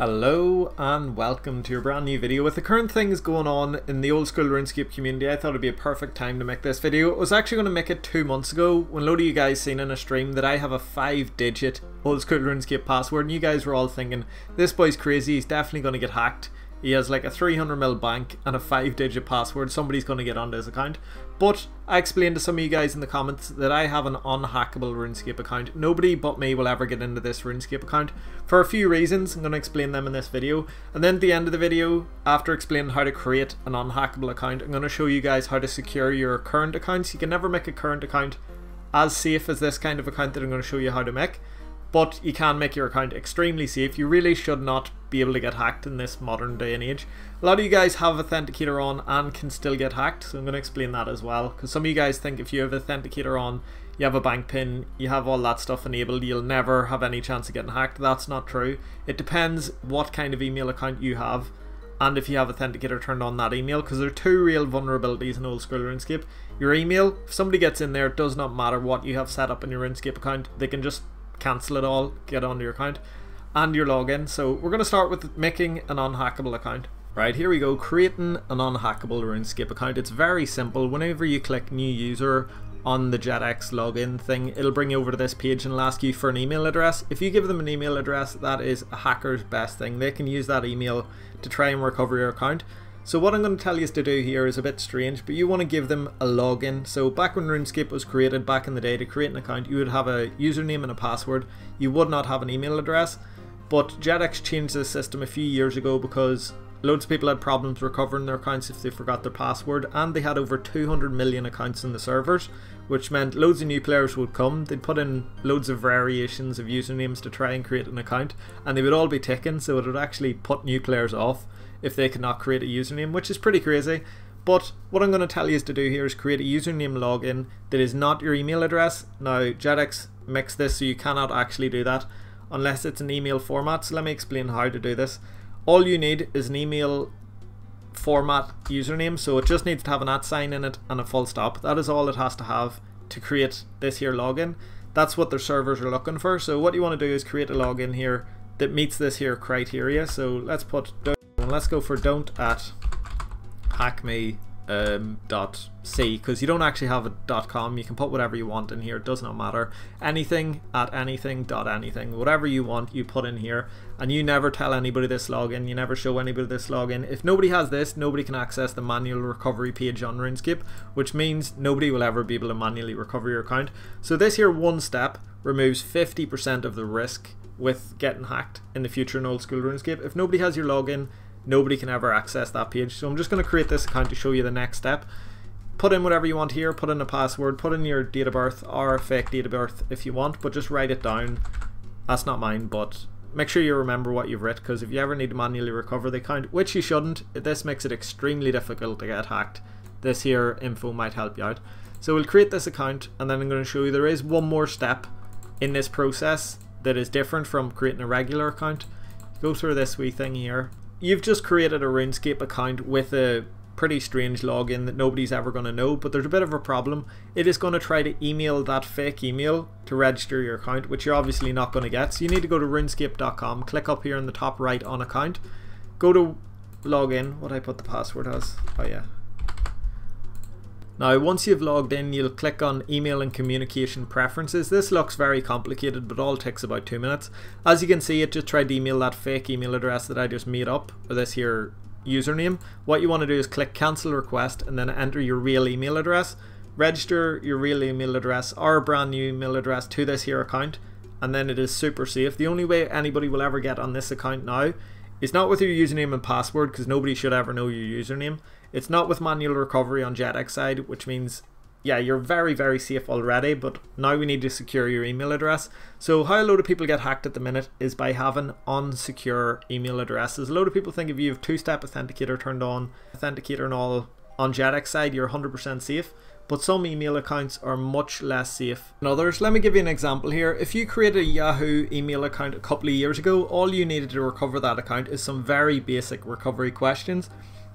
Hello and welcome to your brand new video. With the current things going on in the old school RuneScape community, I thought it'd be a perfect time to make this video. I was actually going to make it two months ago when a load of you guys seen in a stream that I have a five digit old school RuneScape password and you guys were all thinking, this boy's crazy, he's definitely going to get hacked. He has like a 300 mil bank and a 5 digit password. Somebody's going to get onto his account. But I explained to some of you guys in the comments that I have an unhackable RuneScape account. Nobody but me will ever get into this RuneScape account for a few reasons. I'm going to explain them in this video. And then at the end of the video, after explaining how to create an unhackable account, I'm going to show you guys how to secure your current accounts. You can never make a current account as safe as this kind of account that I'm going to show you how to make but you can make your account extremely safe. You really should not be able to get hacked in this modern day and age. A lot of you guys have Authenticator on and can still get hacked, so I'm going to explain that as well. Because some of you guys think if you have Authenticator on, you have a bank pin, you have all that stuff enabled, you'll never have any chance of getting hacked. That's not true. It depends what kind of email account you have and if you have Authenticator turned on that email, because there are two real vulnerabilities in old school RuneScape. Your email, if somebody gets in there, it does not matter what you have set up in your RuneScape account, they can just cancel it all, get onto your account, and your login. So we're going to start with making an unhackable account. Right, here we go, creating an unhackable RuneScape account. It's very simple. Whenever you click new user on the Jagex login thing, it'll bring you over to this page and ask you for an email address. If you give them an email address, that is a hacker's best thing. They can use that email to try and recover your account. So what I'm going to tell you to do here is a bit strange, but you want to give them a login. So back when RuneScape was created back in the day to create an account, you would have a username and a password. You would not have an email address. But Jagex changed the system a few years ago because loads of people had problems recovering their accounts if they forgot their password and they had over 200 million accounts in the servers which meant loads of new players would come they'd put in loads of variations of usernames to try and create an account and they would all be taken so it would actually put new players off if they cannot create a username, which is pretty crazy. But what I'm going to tell you is to do here is create a username login that is not your email address. Now, Jagex makes this so you cannot actually do that unless it's an email format. So let me explain how to do this. All you need is an email format username. So it just needs to have an at sign in it and a full stop. That is all it has to have to create this here login. That's what their servers are looking for. So what you want to do is create a login here that meets this here criteria. So let's put let's go for don't at hackme um, dot c because you don't actually have a dot com. You can put whatever you want in here. It does not matter. Anything at anything dot anything. Whatever you want you put in here. And you never tell anybody this login. You never show anybody this login. If nobody has this nobody can access the manual recovery page on RuneScape which means nobody will ever be able to manually recover your account. So this here one step removes 50% of the risk with getting hacked in the future in old school RuneScape. If nobody has your login nobody can ever access that page. So I'm just going to create this account to show you the next step. Put in whatever you want here, put in a password, put in your date of birth or fake date of birth if you want, but just write it down. That's not mine, but make sure you remember what you've written because if you ever need to manually recover the account, which you shouldn't, this makes it extremely difficult to get hacked. This here info might help you out. So we'll create this account and then I'm going to show you there is one more step in this process that is different from creating a regular account. Go through this wee thing here you've just created a RuneScape account with a pretty strange login that nobody's ever going to know, but there's a bit of a problem. It is going to try to email that fake email to register your account, which you're obviously not going to get. So you need to go to runescape.com, click up here in the top right on account, go to login, what I put the password as, oh yeah, now once you've logged in you'll click on email and communication preferences. This looks very complicated but all takes about two minutes. As you can see it just tried to email that fake email address that I just made up or this here username. What you want to do is click cancel request and then enter your real email address. Register your real email address or brand new email address to this here account and then it is super safe. The only way anybody will ever get on this account now is not with your username and password because nobody should ever know your username. It's not with manual recovery on Jagex side, which means yeah, you're very, very safe already, but now we need to secure your email address. So how a load of people get hacked at the minute is by having unsecure email addresses. A load of people think if you have two-step authenticator turned on, authenticator and all on Jagex side, you're 100% safe. But some email accounts are much less safe than others. Let me give you an example here. If you created a Yahoo email account a couple of years ago, all you needed to recover that account is some very basic recovery questions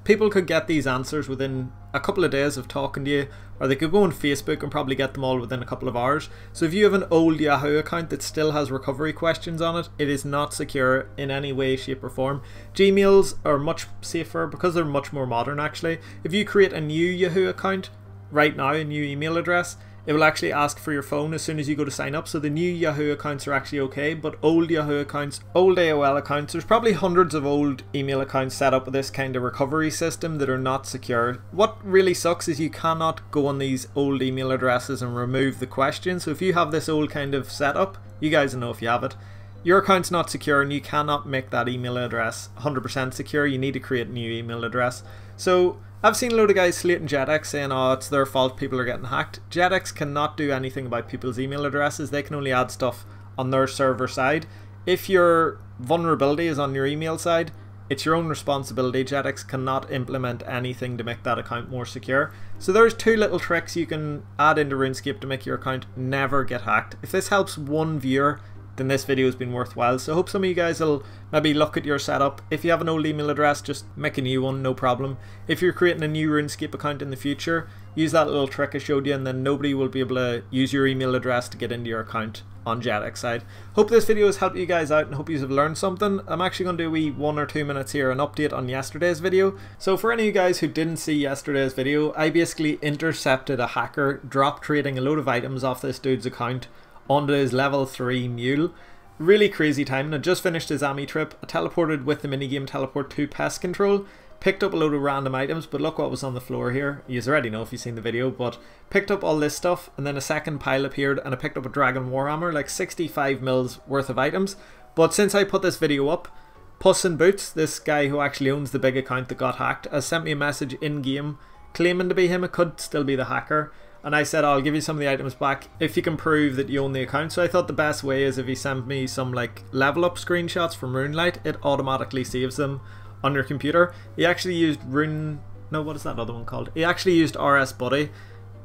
people could get these answers within a couple of days of talking to you, or they could go on Facebook and probably get them all within a couple of hours. So if you have an old Yahoo account that still has recovery questions on it, it is not secure in any way, shape, or form. Gmails are much safer because they're much more modern actually. If you create a new Yahoo account right now, a new email address, it will actually ask for your phone as soon as you go to sign up. So the new Yahoo accounts are actually okay, but old Yahoo accounts, old AOL accounts, there's probably hundreds of old email accounts set up with this kind of recovery system that are not secure. What really sucks is you cannot go on these old email addresses and remove the question. So if you have this old kind of setup, you guys know if you have it, your account's not secure and you cannot make that email address 100% secure. You need to create a new email address. So I've seen a load of guys slating Jagex saying, oh, it's their fault people are getting hacked. Jagex cannot do anything about people's email addresses. They can only add stuff on their server side. If your vulnerability is on your email side, it's your own responsibility. Jagex cannot implement anything to make that account more secure. So there's two little tricks you can add into RuneScape to make your account never get hacked. If this helps one viewer then this video has been worthwhile. So I hope some of you guys will maybe look at your setup. If you have an old email address, just make a new one, no problem. If you're creating a new RuneScape account in the future, use that little trick I showed you and then nobody will be able to use your email address to get into your account on Jagex side. Hope this video has helped you guys out and hope you have learned something. I'm actually going to do a wee one or two minutes here an update on yesterday's video. So for any of you guys who didn't see yesterday's video, I basically intercepted a hacker drop trading a load of items off this dude's account onto his level 3 mule. Really crazy time. I just finished his Ami trip. I teleported with the minigame teleport to pest control. Picked up a load of random items, but look what was on the floor here. You already know if you've seen the video, but picked up all this stuff, and then a second pile appeared, and I picked up a Dragon Warhammer, like 65 mils worth of items. But since I put this video up, Puss in Boots, this guy who actually owns the big account that got hacked, has sent me a message in-game claiming to be him. It could still be the hacker and I said, I'll give you some of the items back if you can prove that you own the account. So I thought the best way is if you send me some like level up screenshots from RuneLite, it automatically saves them on your computer. He actually used Rune, no, what is that other one called? He actually used RS Buddy,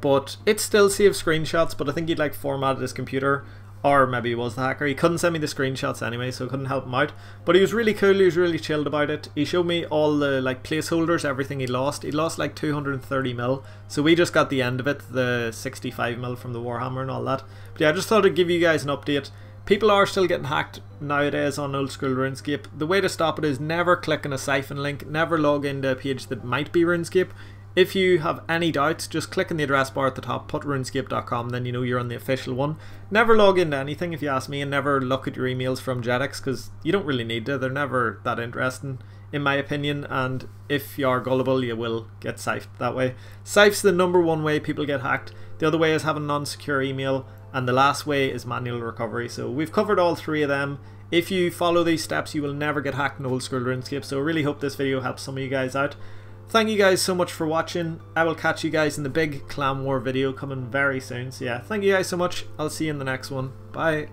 but it still saves screenshots, but I think he'd like formatted his computer or maybe he was the hacker. He couldn't send me the screenshots anyway, so I couldn't help him out. But he was really cool, he was really chilled about it. He showed me all the like placeholders, everything he lost. He lost like 230 mil, so we just got the end of it, the 65 mil from the Warhammer and all that. But yeah, I just thought I'd give you guys an update. People are still getting hacked nowadays on old school RuneScape. The way to stop it is never click on a siphon link, never log into a page that might be RuneScape. If you have any doubts, just click on the address bar at the top, put runescape.com, then you know you're on the official one. Never log into anything if you ask me, and never look at your emails from Jagex because you don't really need to. They're never that interesting, in my opinion, and if you are gullible, you will get siphed that way. Siphe's the number one way people get hacked. The other way is having non-secure email, and the last way is manual recovery. So we've covered all three of them. If you follow these steps, you will never get hacked in old school RuneScape. So I really hope this video helps some of you guys out. Thank you guys so much for watching. I will catch you guys in the big Clan War video coming very soon. So yeah, thank you guys so much. I'll see you in the next one. Bye.